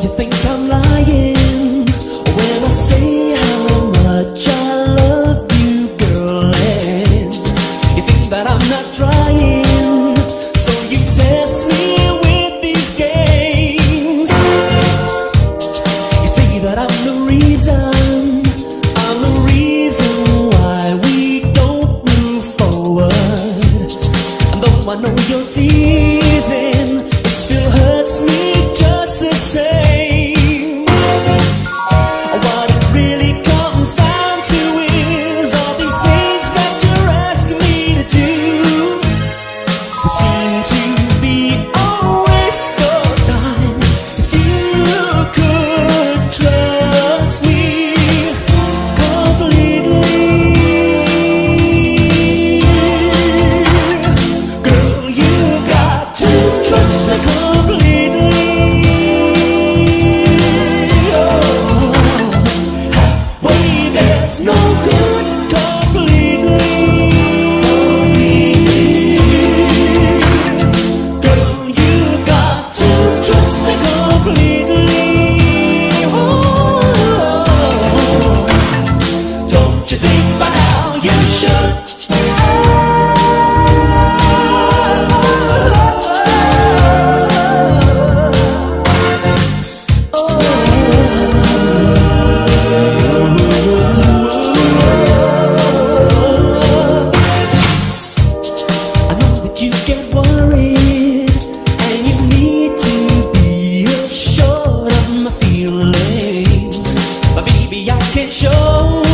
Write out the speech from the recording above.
You think can show